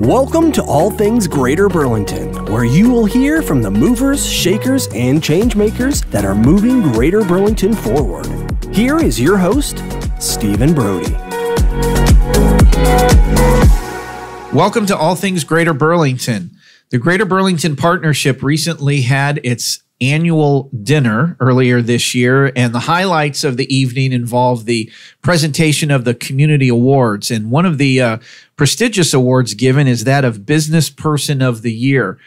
Welcome to All Things Greater Burlington, where you will hear from the movers, shakers, and changemakers that are moving Greater Burlington forward. Here is your host, Stephen Brody. Welcome to All Things Greater Burlington. The Greater Burlington Partnership recently had its annual dinner earlier this year, and the highlights of the evening involved the presentation of the community awards. And one of the uh, prestigious awards given is that of Business Person of the Year.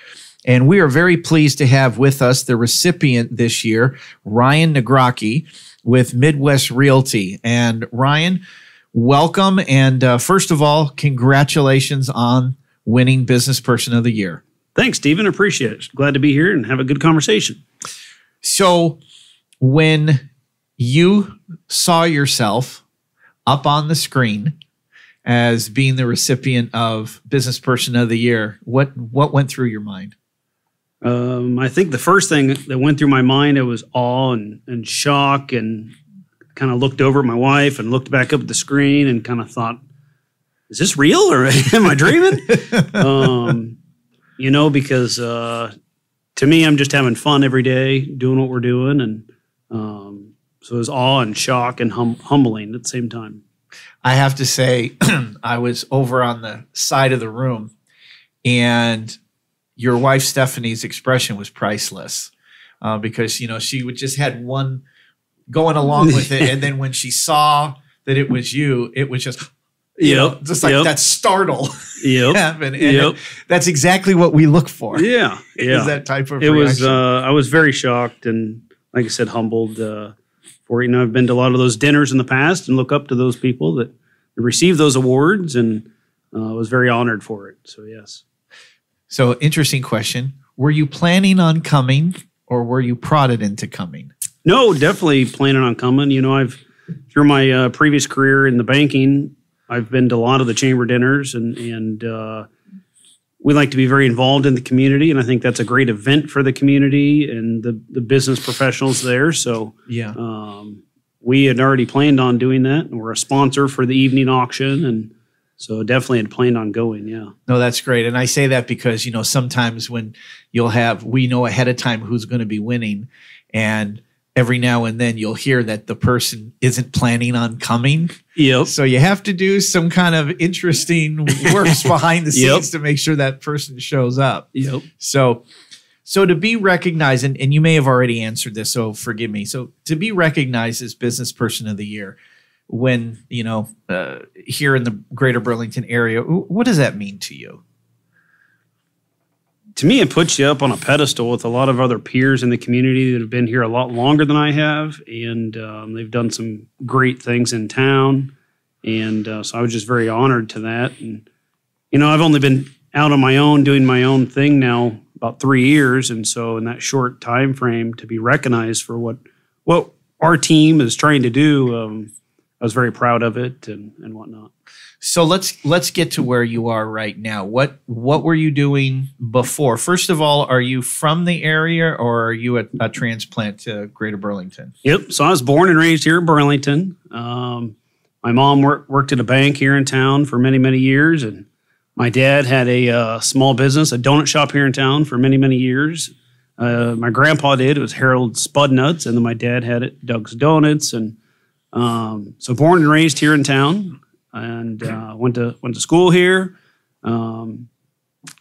And we are very pleased to have with us the recipient this year, Ryan Nagrocki with Midwest Realty. And Ryan, welcome. And uh, first of all, congratulations on winning Business Person of the Year. Thanks, Stephen. Appreciate it. Glad to be here and have a good conversation. So, when you saw yourself up on the screen as being the recipient of Business Person of the Year, what what went through your mind? Um, I think the first thing that went through my mind it was awe and, and shock, and kind of looked over at my wife and looked back up at the screen and kind of thought, "Is this real or am I dreaming?" um, you know, because uh, to me, I'm just having fun every day doing what we're doing. And um, so it was awe and shock and hum- humbling at the same time. I have to say, I was over on the side of the room and your wife Stephanie's expression was priceless uh, because, you know, she would just had one going along with it. and then when she saw that it was you, it was just, you yep. know, just like yep. that startle yep. happen. And yep. that's exactly what we look for. Yeah. Yeah. Is that type of It reaction. was, uh, I was very shocked and, like I said, humbled uh, for, you know, I've been to a lot of those dinners in the past and look up to those people that received those awards and uh, was very honored for it. So, yes. So, interesting question. Were you planning on coming or were you prodded into coming? No, definitely planning on coming. You know, I've, through my uh, previous career in the banking, I've been to a lot of the chamber dinners, and and uh, we like to be very involved in the community, and I think that's a great event for the community and the the business professionals there. So yeah, um, we had already planned on doing that, and we're a sponsor for the evening auction, and so definitely had planned on going. Yeah, no, that's great, and I say that because you know sometimes when you'll have we know ahead of time who's going to be winning, and every now and then you'll hear that the person isn't planning on coming. Yep. So you have to do some kind of interesting works behind the scenes yep. to make sure that person shows up. Yep. So so to be recognized, and, and you may have already answered this, so forgive me. So to be recognized as business person of the year when, you know, uh, here in the greater Burlington area, what does that mean to you? To me, it puts you up on a pedestal with a lot of other peers in the community that have been here a lot longer than I have, and um, they've done some great things in town. And uh, so I was just very honored to that. And you know, I've only been out on my own doing my own thing now about three years, and so in that short time frame to be recognized for what what our team is trying to do, um, I was very proud of it and and whatnot. So let's let's get to where you are right now. What what were you doing before? First of all, are you from the area or are you a, a transplant to Greater Burlington? Yep. So I was born and raised here in Burlington. Um, my mom work, worked at a bank here in town for many many years, and my dad had a uh, small business, a donut shop here in town for many many years. Uh, my grandpa did. It was Harold Spudnuts, and then my dad had it, Doug's Donuts, and um, so born and raised here in town and uh, went to went to school here. Um,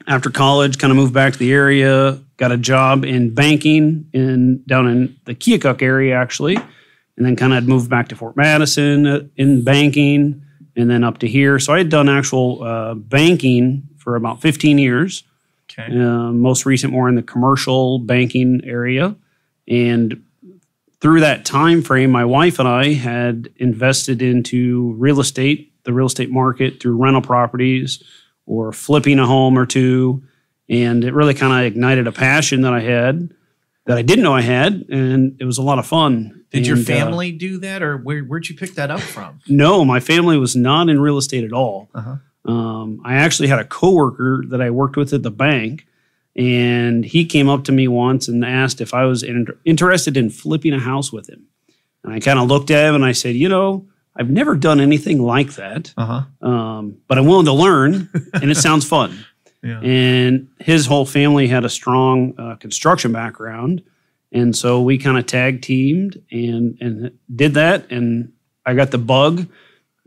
after college, kind of moved back to the area, got a job in banking in down in the Keokuk area actually, and then kind of moved back to Fort Madison uh, in banking, and then up to here. So I had done actual uh, banking for about 15 years. Okay. Uh, most recent more in the commercial banking area, and through that time frame, my wife and I had invested into real estate the real estate market through rental properties or flipping a home or two. And it really kind of ignited a passion that I had that I didn't know I had. And it was a lot of fun. Did and, your uh, family uh, do that or where, where'd you pick that up from? No, my family was not in real estate at all. Uh-huh. Um, I actually had a coworker that I worked with at the bank. And he came up to me once and asked if I was in, interested in flipping a house with him. And I kind of looked at him and I said, you know, I've never done anything like that, Uh huh. um, but I'm willing to learn, and it sounds fun. Yeah. And his whole family had a strong uh, construction background, and so we kind of tag teamed and and did that. And I got the bug,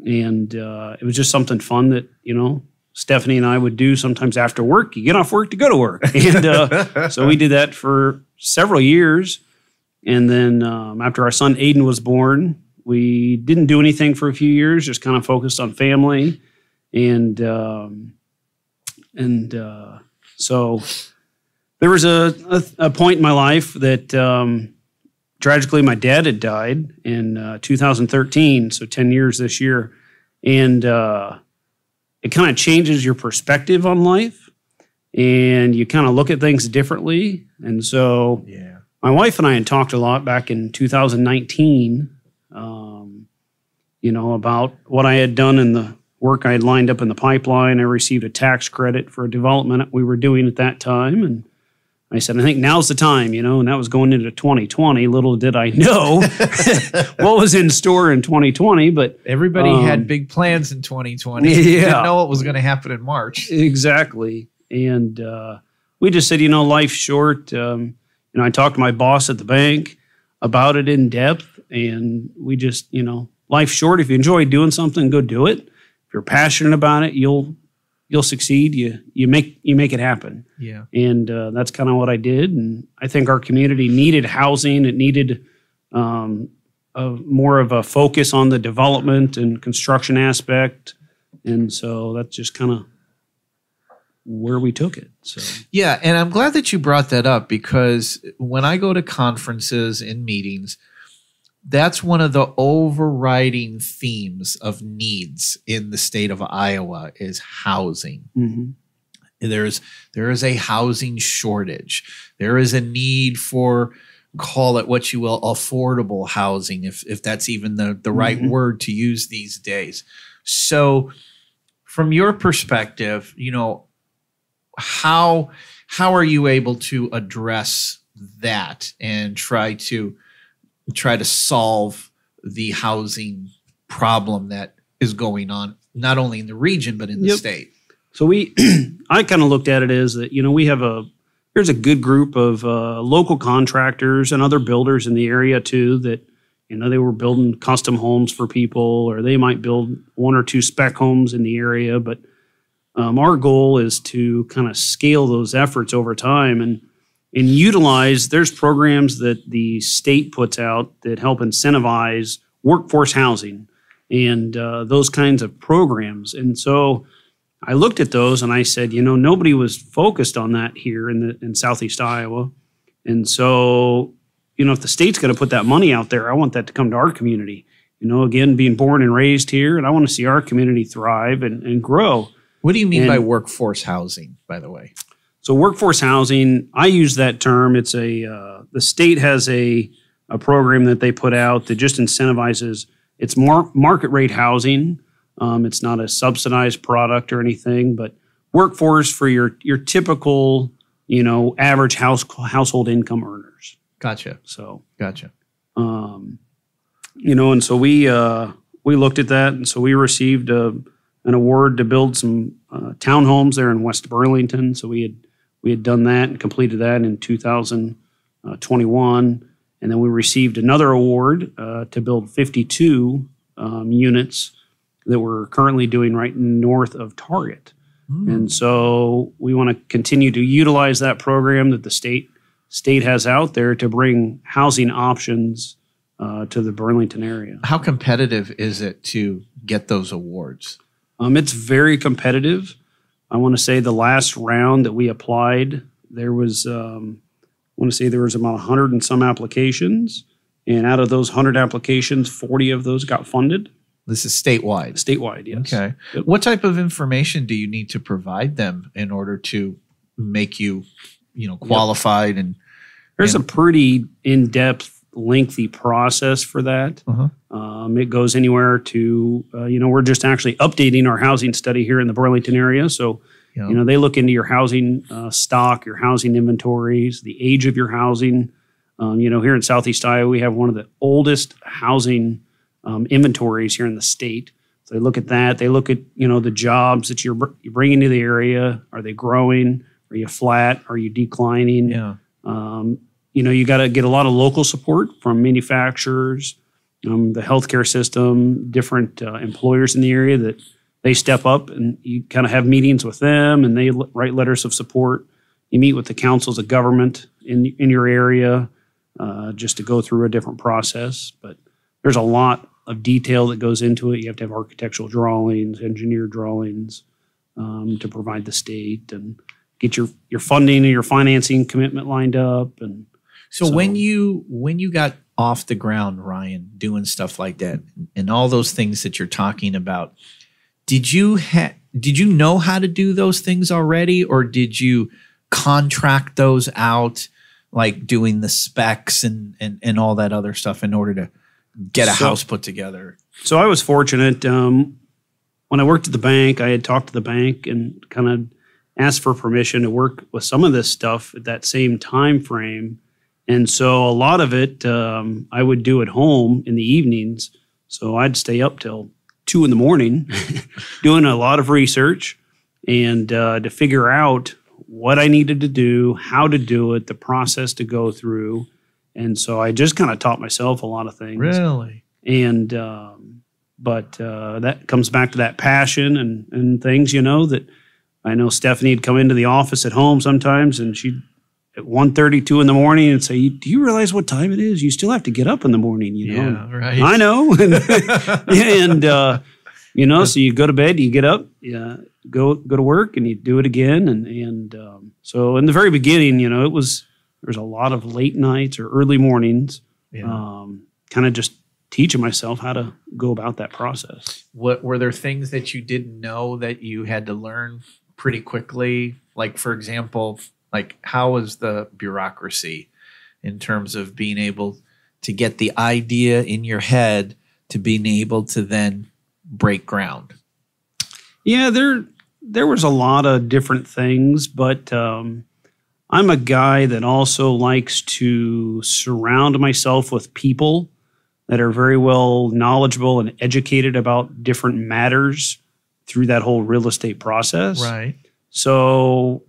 and uh, it was just something fun that you know Stephanie and I would do sometimes after work. You get off work to go to work, and uh, so we did that for several years. And then um, after our son Aiden was born, we didn't do anything for a few years, just kind of focused on family. And um, and uh, so there was a, a, a point in my life that um, tragically my dad had died in uh, 2013, so 10 years this year. And uh, it kind of changes your perspective on life and you kind of look at things differently. And so Yeah. my wife and I had talked a lot back in 2019, um, you know, about what I had done in the work I had lined up in the pipeline. I received a tax credit for a development we were doing at that time. And I said, I think now's the time, you know, and that was going into 2020. Little did I know what was in store in 2020, but Everybody Um, had big plans in 2020. Yeah. Didn't know what was going to happen in March. Exactly. And uh, we just said, you know, life's short. Um, you know, I talked to my boss at the bank about it in depth, and we just, you know, life's short. If you enjoy doing something, go do it. If you're passionate about it, you'll you'll succeed. You you make you make it happen. Yeah. And uh, that's kind of what I did. And I think our community needed housing. It needed um, a, more of a focus on the development and construction aspect. And so that's just kind of where we took it. So Yeah, and I'm glad that you brought that up because when I go to conferences and meetings, that's one of the overriding themes of needs in the state of Iowa is housing. mhm. There's there is a housing shortage. There is a need for call it what you will affordable housing if if that's even the the right Mhm. word to use these days. So from your perspective, you know, how how are you able to address that and try to try to solve the housing problem that is going on not only in the region but in the Yep. state So we, I kind of looked at it as that, you know, we have a, there's a good group of uh, local contractors and other builders in the area too that, you know, they were building custom homes for people or they might build one or two spec homes in the area. But um, our goal is to kind of scale those efforts over time and, and utilize, there's programs that the state puts out that help incentivize workforce housing and uh, those kinds of programs. And so, I looked at those and I said, you know, nobody was focused on that here in the in Southeast Iowa, and so you know, if the state's going to put that money out there, I want that to come to our community. You know, again, being born and raised here, and I want to see our community thrive and, and grow. What do you mean by workforce housing, by the way? So workforce housing, I use that term. It's a uh, the state has a a program that they put out that just incentivizes. It's mar- market rate housing. Um, it's not a subsidized product or anything, but workforce for your your typical you know average house household income earners. Gotcha. So Gotcha. um, you know, and so we uh, we looked at that, and so we received a, an award to build some uh, townhomes there in West Burlington. So we had we had done that and completed that in 2021, and then we received another award uh, to build 52 um, units that we're currently doing right north of Target. And so we want to continue to utilize that program that the state state has out there to bring housing options uh, to the Burlington area. How competitive is it to get those awards? Um, it's very competitive. I want to say the last round that we applied, there was, um, I want to say there was about 100 and some applications. And out of those 100 applications, 40 of those got funded This is statewide. statewide, yes. Okay. Yep. What type of information do you need to provide them in order to make you, you know, qualified and There's Yeah. a pretty in depth, lengthy process for that. Uh-huh. Um, it goes anywhere to, uh, you know, we're just actually updating our housing study here in the Burlington area. So, you know, you know, they look into your housing uh, stock, your housing inventories, the age of your housing. Um, you know, here in Southeast Iowa, we have one of the oldest housing um, inventories here in the state. So they look at that. They look at you know the jobs that you're, br- you're bringing to the area. Are they growing? Are you flat? Are you declining? Yeah. Um, you know, you got to get a lot of local support from manufacturers, um, the healthcare system, different uh, employers in the area that they step up and you kind of have meetings with them and they l- write letters of support. You meet with the councils of government in in your area uh, just to go through a different process. But there's a lot of detail that goes into it. You have to have architectural drawings, engineer drawings um, to provide the state and get your your funding and your financing commitment lined up and So, So- when you when you got off the ground, Ryan, doing stuff like that, and all those things that you're talking about, did you ha- did you know how to do those things already, or did you contract those out, like doing the specs and and and all that other stuff in order to get a So- house put together? So I was fortunate. Um, when I worked at the bank, I had talked to the bank and kind of asked for permission to work with some of this stuff at that same time frame. And so a lot of it um, I would do at home in the evenings. So I'd stay up till two in the morning doing a lot of research and uh, to figure out what I needed to do, how to do it, the process to go through. And so I just kind of taught myself a lot of things Really? and um, but uh, that comes back to that passion and and things you know that I know Stephanie would come into the office at home sometimes and she'd at 1.32 in the morning and say do you realize what time it is you still have to get up in the morning you know Yeah, right. I know and uh, you know so you go to bed you get up yeah go go to work and you do it again and and um, so in the very beginning you know it was there was a lot of late nights or early mornings Yeah. um, kind of just teaching myself how to go about that process. what were there things that you didn't know that you had to learn pretty quickly like for example like how was the bureaucracy in terms of being able to get the idea in your head to being able to then break ground Yeah, there there was a lot of different things, but um, I'm a guy that also likes to surround myself with people that are very well knowledgeable and educated about different matters through that whole real estate process. right So,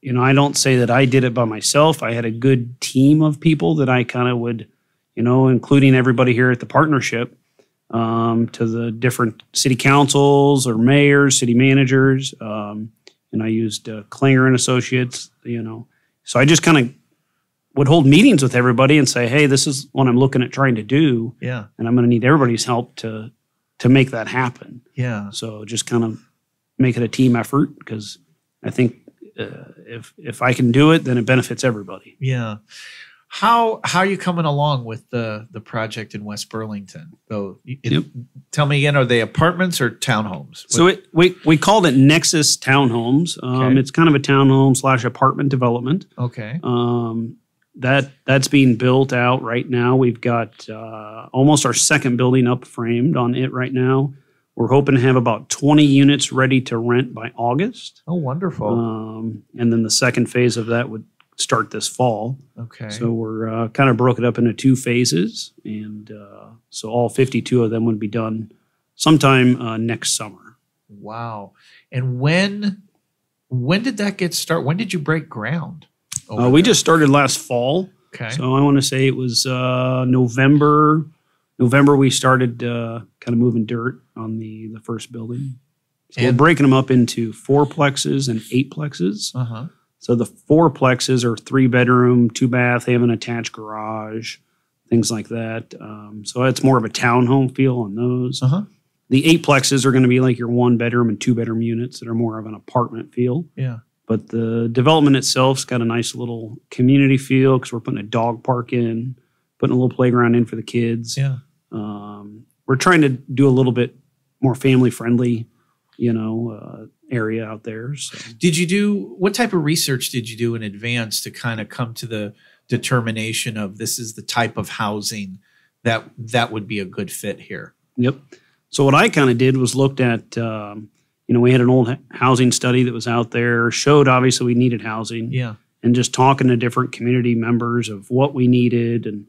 you know, I don't say that I did it by myself. I had a good team of people that I kind of would, you know, including everybody here at the partnership, um, to the different city councils or mayors, city managers. Um, and I used uh, Klingner and Associates, you know. So I just kind of would hold meetings with everybody and say, hey, this is what I'm looking at trying to do. yeah And I'm going to need everybody's help to to make that happen. yeah So just kind of make it a team effort because I think uh, if if I can do it, then it benefits everybody. yeah how how are you coming along with the the project in west burlington though it- Yep. tell me again are they apartments or townhomes So it, we we called it Nexus Townhomes. Um, Okay. It's kind of a townhome slash apartment development. okay Um, that that's being built out right now. We've got uh, almost our second building up framed on it right now. We're hoping to have about 20 units ready to rent by August. oh wonderful Um, and then the second phase of that would start this fall. okay So we're uh, kind of broke it up into two phases, and uh, so all 52 of them would be done sometime uh, next summer. Wow. And when when did that get started? When did you break ground? Uh, we just started last fall, okay. so I want to say it was uh, November. November we started uh, kind of moving dirt on the the first building. So we're breaking them up into four plexes and eightplexes. uh huh. So the four plexes are three bedroom, two bath, they have an attached garage, things like that. Um, so it's more of a townhome feel on those. Uh huh. The eightplexes are going to be like your one bedroom and two bedroom units that are more of an apartment feel. Yeah. But the development itself's got a nice little community feel because we're putting a dog park in, putting a little playground in for the kids. Yeah. Um, we're trying to do a little bit more family friendly, you know, uh, area out there. So. Did you do what type of research did you do in advance to kind of come to the determination of this is the type of housing that that would be a good fit here? Yep. So what I kind of did was looked at, um, you know, we had an old housing study that was out there, showed obviously we needed housing, Yeah. and just talking to different community members of what we needed, and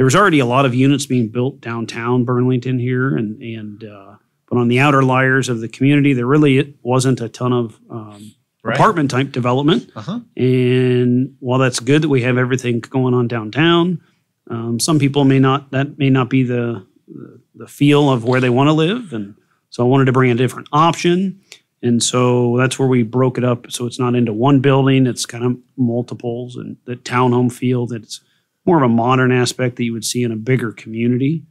there was already a lot of units being built downtown Burlington here, and and uh, but on the outer layers of the community, there really wasn't a ton of um, Right. apartment type development. Uh-huh. And while that's good that we have everything going on downtown, um, some people may not that may not be the the, the feel of where they want to live, and so I wanted to bring a different option. And so that's where we broke it up. So it's not into one building; it's kind of multiples, and the townhome feel that it's more of a modern aspect that you would see in a bigger community.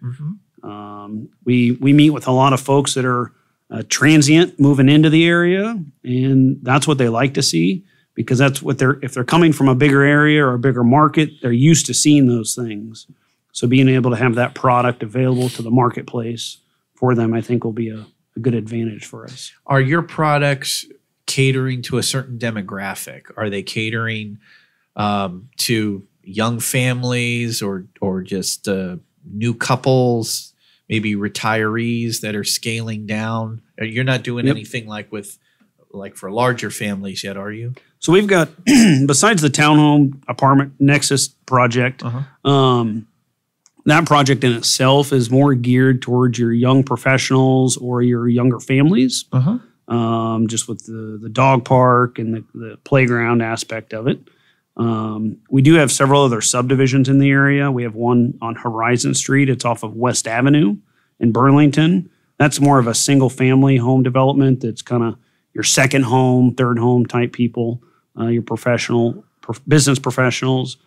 Um, we we meet with a lot of folks that are uh, transient moving into the area, and that's what they like to see because that's what they're if they're coming from a bigger area or a bigger market, they're used to seeing those things. So being able to have that product available to the marketplace for them, I think, will be a, a good advantage for us. Are your products catering to a certain demographic? Are they catering um, to young families or or just uh, new couples, maybe retirees that are scaling down? Uh, You're not doing Yep. anything like with like for larger families yet, are you? So we've got besides the townhome apartment Nexus project, Uh-huh. um, that project in itself is more geared towards your young professionals or your younger families. Uh-huh. um, just with the, the dog park and the, the playground aspect of it. Um, we do have several other subdivisions in the area. We have one on Horizon Street. It's off of West Avenue in Burlington. That's more of a single family home development. That's kind of your second home, third home type people, uh, your professional, prof- business professionals.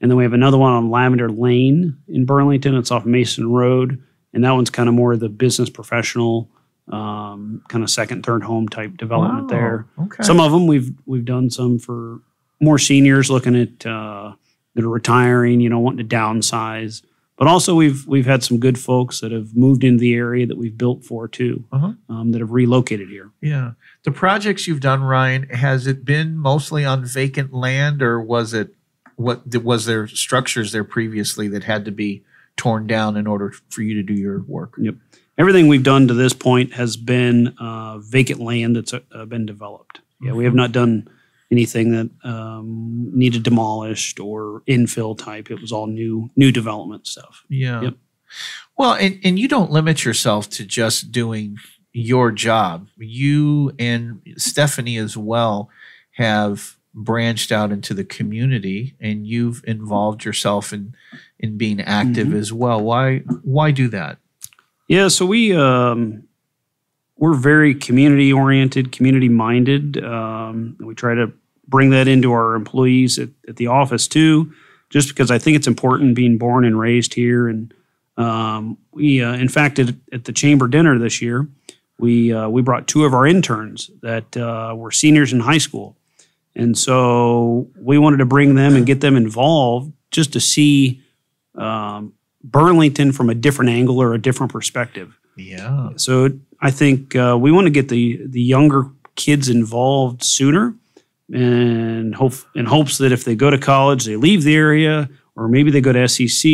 And then we have another one on Lavender Lane in Burlington. It's off Mason Road. And that one's kind of more of the business professional, um, kind of second, third home type development Wow. there. Okay. Some of them we've we've done some for more seniors looking at uh, that are retiring, you know, wanting to downsize. But also we've we've had some good folks that have moved into the area that we've built for too, Uh-huh. um, that have relocated here. Yeah. The projects you've done, Ryan, has it been mostly on vacant land or was it what was there structures there previously that had to be torn down in order for you to do your work? Yep. Everything we've done to this point has been uh, vacant land that's uh, been developed. Yeah, we have not done anything that um, needed demolished or infill type. It was all new new development stuff. Yeah. Yep. Well, and, and you don't limit yourself to just doing your job. You and Stephanie as well have branched out into the community and you've involved yourself in in being active as well. Why why do that? Yeah, so we um, we're very community oriented, community minded. Um, we try to bring that into our employees at, at the office too, just because I think it's important being born and raised here. And um, we, uh, in fact, at, at the chamber dinner this year, we uh, we brought two of our interns that uh, were seniors in high school, and so we wanted to bring them and get them involved just to see um, Burlington from a different angle or a different perspective. Yeah. So I think uh, we want to get the the younger kids involved sooner, and hope in hopes that if they go to college, they leave the area, or maybe they go to SEC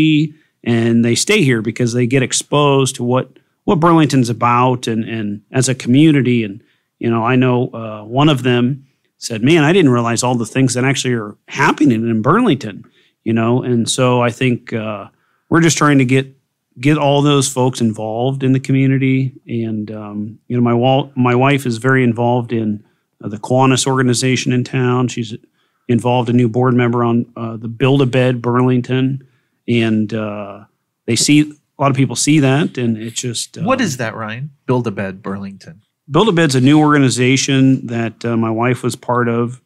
and they stay here because they get exposed to what what Burlington's about and and as a community. And you know, I know uh, one of them said, "Man, I didn't realize all the things that actually are happening in Burlington." You know, and so I think uh, we're just trying to get get all those folks involved in the community. And um, you know, my wal- my wife is very involved in the Kiwanis organization in town. She's involved a new board member on uh, the Build a Bed Burlington, and uh, they see a lot of people see that, and it's just What um, is that, Ryan? Build a bed, Burlington. Build a Bed's a new organization that uh, my wife was part of.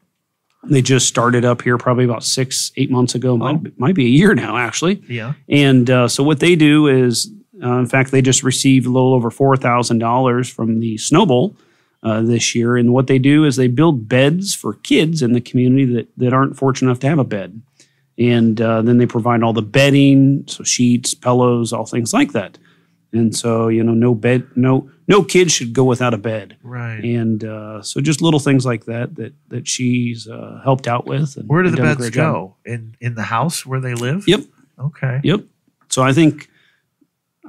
They just started up here probably about six, eight months ago. Might, might be a year now, actually. Yeah. And uh, so what they do is, uh, in fact, they just received a little over four thousand dollars from the Snowball uh, this year. And what they do is they build beds for kids in the community that that aren't fortunate enough to have a bed, and uh, then they provide all the bedding, so sheets, pillows, all things like that. And so you know, no bed, no no kid should go without a bed. Right. And uh, so just little things like that that that she's uh, helped out with. And, Where do the beds job. go? In in the house where they live? Yep. Okay. Yep. So I think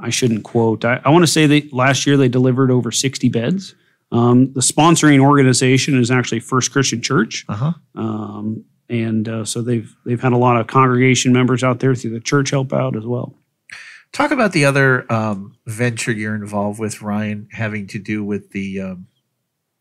I shouldn't quote. I, I want to say that last year they delivered over 60 beds. Um, the sponsoring organization is actually First Christian Church, Uh-huh. um, and uh, so they've they've had a lot of congregation members out there through the church help out as well. Talk about the other um, venture you're involved with, Ryan, having to do with the um,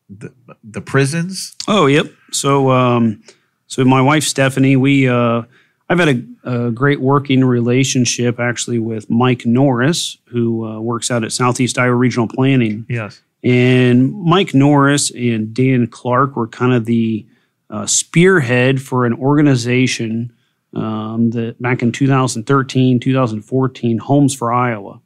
the, the prisons. Oh, yep. So, um, so my wife Stephanie, we uh, I've had a, a great working relationship actually with Mike Norris, who uh, works out at Southeast Iowa Regional Planning. Yes. And Mike Norris and Dan Clark were kind of the uh, spearhead for an organization um, that back in 2013, 2014, Homes for Iowa.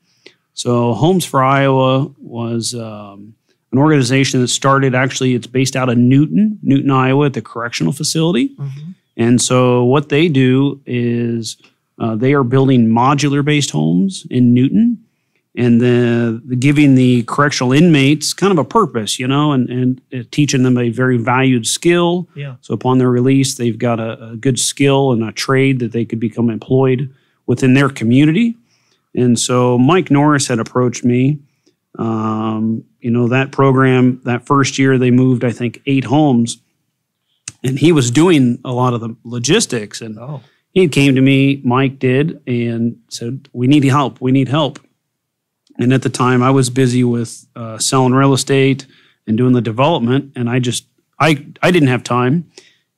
So Homes for Iowa was um, an organization that started actually, it's based out of Newton, Newton, Iowa, at the correctional facility. Mm-hmm. And so what they do is uh, they are building modular based homes in Newton and the, the giving the correctional inmates kind of a purpose, you know, and, and uh, teaching them a very valued skill. Yeah. So upon their release, they've got a, a good skill and a trade that they could become employed within their community. And so Mike Norris had approached me. Um, you know, that program, that first year, they moved, I think, eight homes. And he was doing a lot of the logistics. And Oh. he came to me, Mike did, and said, We need help. We need help. And at the time, I was busy with uh, selling real estate and doing the development, and I just I I didn't have time.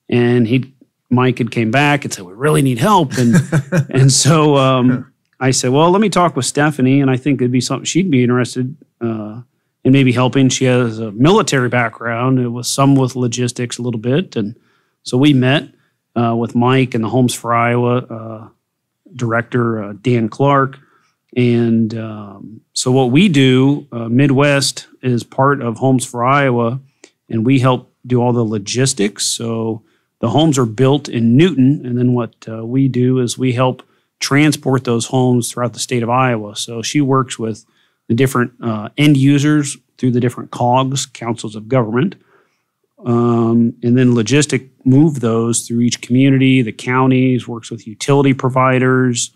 And he Mike had came back and said, "We really need help." And and so um, I said, "Well, let me talk with Stephanie, and I think it'd be something she'd be interested uh, in maybe helping." She has a military background, it was some with logistics a little bit, and so we met uh, with Mike and the Homes for Iowa uh, director uh, Dan Clark. And um, so, what we do, uh, Midwest is part of Homes for Iowa, and we help do all the logistics. So, the homes are built in Newton, and then what uh, we do is we help transport those homes throughout the state of Iowa. So, she works with the different uh, end users through the different COGS, councils of government, um, and then logistic move those through each community, the counties, works with utility providers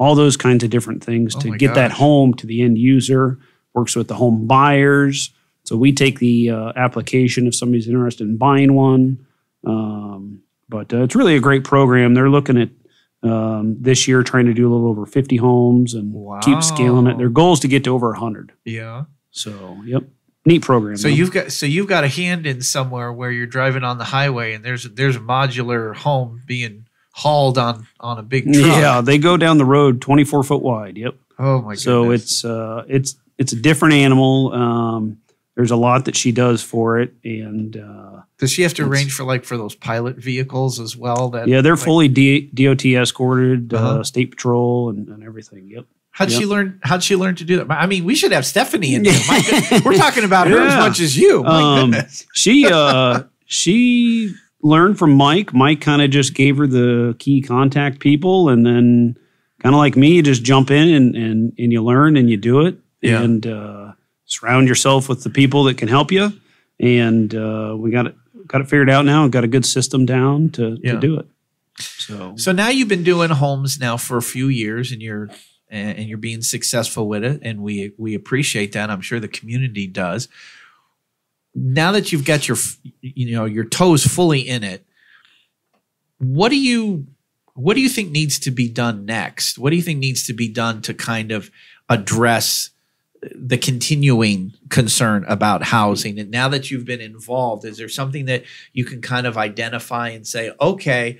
all those kinds of different things Oh to get that home to the end user, works with the home buyers. So we take the uh, application if somebody's interested in buying one. Um, but uh, it's really a great program. They're looking at um, this year trying to do a little over 50 homes and keep scaling it. Their goal is to get to over 100. Yeah. So, yep, neat program. So though. you've got so you've got a hand in somewhere where you're driving on the highway and there's there's a modular home being hauled on on a big truck. yeah, they go down the road 24 foot wide. Yep. Oh my so goodness. it's uh, it's it's a different animal. Um, there's a lot that she does for it, and uh, Does she have to arrange for like for those pilot vehicles as well? That yeah, they're like, fully D- DOT escorted, uh Uh-huh. state patrol, and, and everything. Yep. How'd she learn? How'd she learn to do that? I mean, we should have Stephanie in here. My. We're talking about her as much as you. My Um, goodness. She uh, she learned from Mike. Mike kind of just gave her the key contact people, and then kind of like me, you just jump in and and and you learn and you do it, Yeah. and uh, surround yourself with the people that can help you. And uh, we got it got it figured out now, and got a good system down to, Yeah. to do it. So So now you've been doing homes now for a few years, and you're and and you're being successful with it, and we we appreciate that. I'm sure the community does. Now that you've got your you know your toes fully in it, what do you what do you think needs to be done next? What do you think needs to be done to kind of address the continuing concern about housing? And now that you've been involved, is there something that you can kind of identify and say, okay,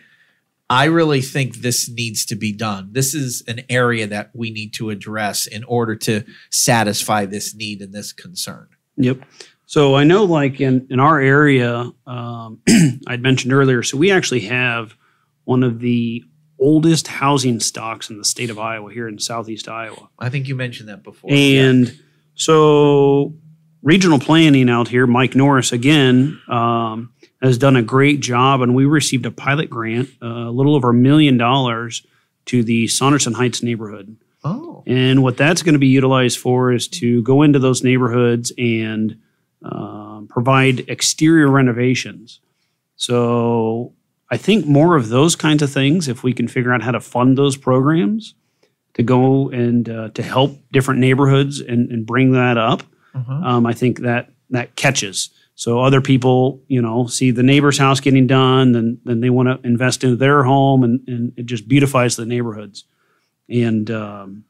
I really think this needs to be done. This is an area that we need to address in order to satisfy this need and this concern. Yep. So I know, like in in our area, um, I'd mentioned earlier. So we actually have one of the oldest housing stocks in the state of Iowa here in southeast Iowa. I think you mentioned that before. And so, regional planning out here, Mike Norris again um, has done a great job, and we received a pilot grant, uh, a little over a million dollars, to the Saunderson Heights neighborhood. oh, And what that's going to be utilized for is to go into those neighborhoods and um, provide exterior renovations. So I think more of those kinds of things, if we can figure out how to fund those programs to go and uh, to help different neighborhoods and, and bring that up, uh-huh. um, I think that that catches. So other people, you know, see the neighbor's house getting done, then then they want to invest in their home, and, and it just beautifies the neighborhoods. And um,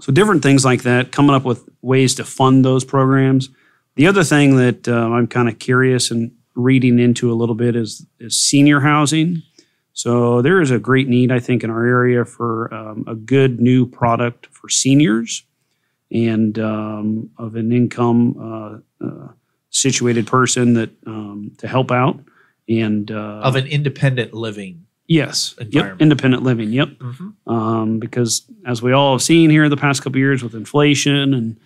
so different things like that, coming up with ways to fund those programs. The other thing that uh, I'm kind of curious and reading into a little bit is, is senior housing. So there is a great need, I think, in our area for um, a good new product for seniors and um, of an income uh, uh, situated person that um, to help out and uh, Of an independent living. yes, yep, independent living, yep. Um, because as we all have seen here in the past couple of years with inflation and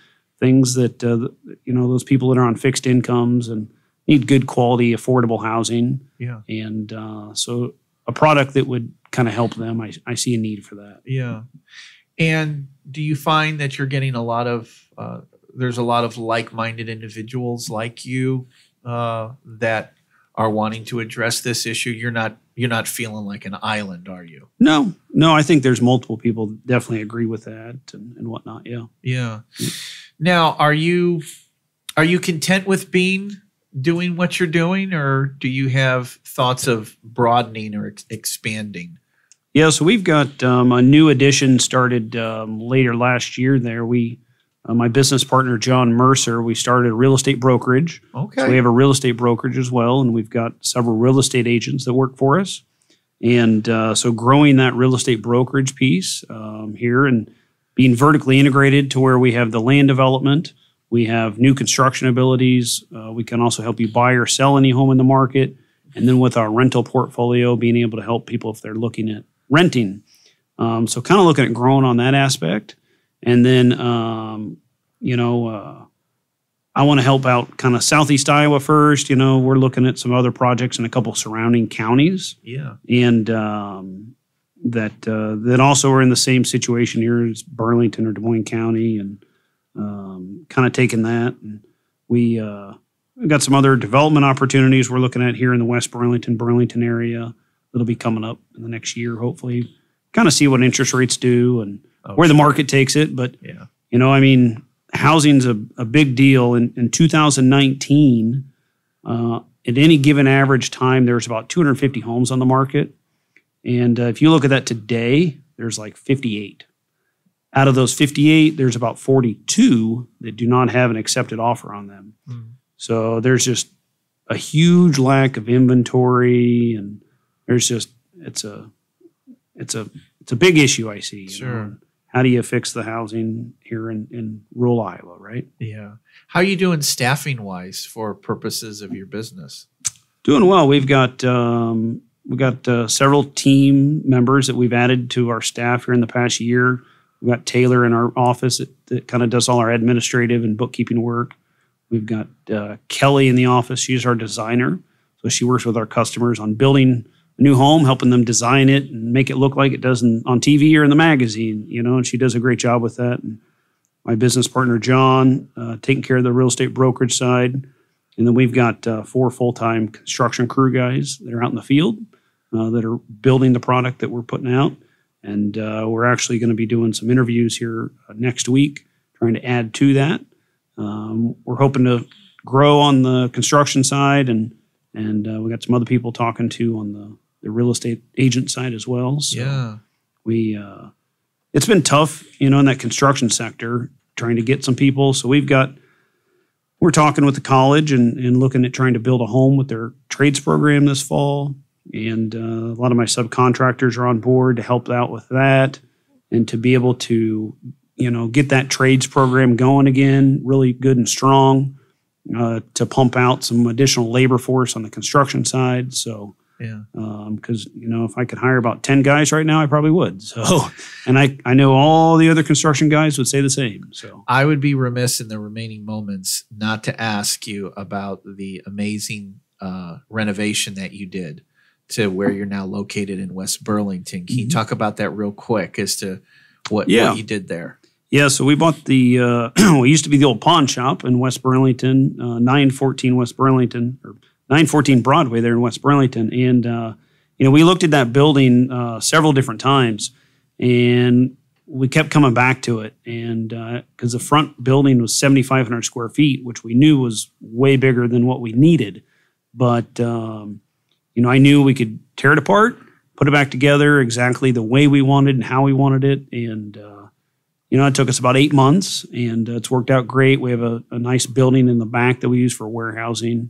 things that uh, you know those people that are on fixed incomes and need good quality, affordable housing, Yeah. and uh, so a product that would kind of help them. I, I see a need for that. Yeah. And do you find that you're getting a lot of, uh, there's a lot of like minded individuals like you uh, that are wanting to address this issue? You're not, you're not feeling like an island, are you? No, no, I think there's multiple people that definitely agree with that and, and whatnot. Yeah. Yeah. Now, are you, are you content with being doing what you're doing or do you have thoughts of broadening or ex- expanding? Yeah, so we've got um, a new addition started um, later last year. There, we, uh, my business partner John Mercer, we started a real estate brokerage. Okay. So we have a real estate brokerage as well, and we've got several real estate agents that work for us. And uh, so growing that real estate brokerage piece um, here and being vertically integrated to where we have the land development, we have new construction abilities. Uh, we can also help you buy or sell any home in the market. And then with our rental portfolio, being able to help people if they're looking at renting. Um, so kind of looking at growing on that aspect. And then, um, you know, uh, I want to help out kind of Southeast Iowa first. You know, we're looking at some other projects in a couple surrounding counties yeah. and um, that uh, that also are in the same situation here as Burlington or Des Moines County, and um, kind of taking that. And we uh, we've got some other development opportunities we're looking at here in the West Burlington Burlington area that'll be coming up in the next year, hopefully. Kind of see what interest rates do and Oh, where the market takes it, but Yeah. you know, I mean, housing's a, a big deal. In, in 2019, uh, at any given average time, there's about 250 homes on the market. And uh, if you look at that today, there's like 58. Out of those 58, there's about 42 that do not have an accepted offer on them. So there's just a huge lack of inventory, and there's just it's a it's a it's a big issue I see. you know, Sure. How do you fix the housing here in, in rural Iowa, right? Yeah. How are you doing staffing wise for purposes of your business? Doing well. We've got um, we've got uh, several team members that we've added to our staff here in the past year. We've got Taylor in our office that, that kind of does all our administrative and bookkeeping work. We've got uh, Kelly in the office. She's our designer, so she works with our customers on building a new home, helping them design it and make it look like it does in, on TV or in the magazine. You know, and she does a great job with that. And my business partner John uh, taking care of the real estate brokerage side. And then we've got uh, four full time construction crew guys that are out in the field uh, that are building the product that we're putting out. And uh, we're actually going to be doing some interviews here uh, next week, trying to add to that. Um, we're hoping to grow on the construction side, and and uh, we got some other people talking to on the, the real estate agent side as well. So Yeah. we uh, it's been tough, you know, in that construction sector trying to get some people. So we've got we're talking with the college and, and looking at trying to build a home with their trades program this fall. And uh, a lot of my subcontractors are on board to help out with that and to be able to, you know, get that trades program going again, really good and strong, uh, to pump out some additional labor force on the construction side. So, Yeah. because you know if I could hire about ten guys right now, I probably would. So, and I I know all the other construction guys would say the same. So, I would be remiss in the remaining moments not to ask you about the amazing uh, renovation that you did to where you're now located in West Burlington. Can you talk about that real quick as to what, Yeah. what you did there? yeah, so we bought the uh, we used to be the old pawn shop in West Burlington, uh, nine fourteen West Burlington or nine fourteen Broadway there in West Burlington, and uh, you know we looked at that building uh, several different times, and we kept coming back to it, and because the front building was seventy five hundred square feet, which we knew was way bigger than what we needed, but um, you know I knew we could tear it apart, put it back together exactly the way we wanted and how we wanted it, and uh, you know, it took us about eight months, and uh, it's worked out great. We have a, a, nice building in the back that we use for warehousing,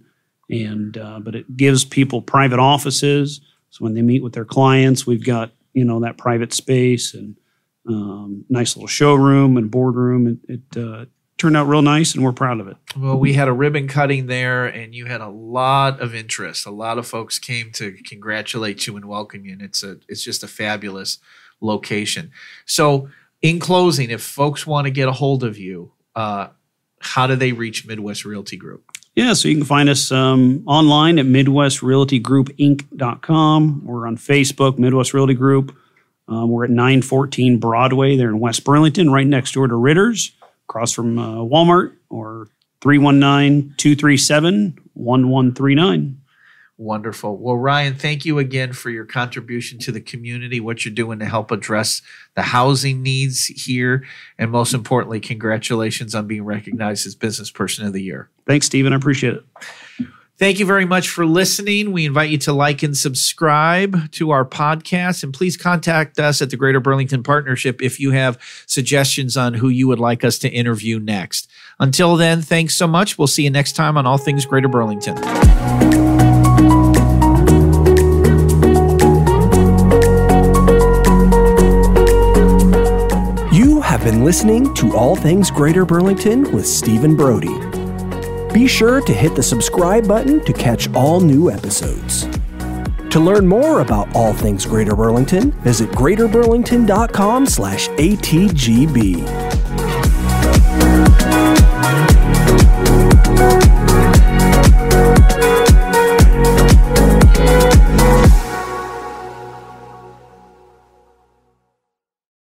and uh, but it gives people private offices. So when they meet with their clients, we've got you know that private space and um, nice little showroom and boardroom. It, it uh, turned out real nice, and we're proud of it. Well, we had a ribbon cutting there, and you had a lot of interest. A lot of folks came to congratulate you and welcome you, and it's a it's just a fabulous location. So, in closing, if folks want to get a hold of you, uh, how do they reach Midwest Realty Group? Yeah, so you can find us um, online at MidwestRealtyGroupInc.com. We're on Facebook, Midwest Realty Group. Um, we're at 914 Broadway there in West Burlington, right next door to Ritter's across from uh, Walmart or 319 237 1139. Wonderful. Well, Ryan, thank you again for your contribution to the community, what you're doing to help address the housing needs here. And most importantly, congratulations on being recognized as Business Person of the Year. Thanks, Stephen. I appreciate it. Thank you very much for listening. We invite you to like and subscribe to our podcast. And please contact us at the Greater Burlington Partnership if you have suggestions on who you would like us to interview next. Until then, thanks so much. We'll see you next time on All Things Greater Burlington. Have been listening to All Things Greater Burlington with Stephen Brody. Be sure to hit the subscribe button to catch all new episodes. To learn more about all things Greater Burlington, visit greaterburlington.com slash ATGB.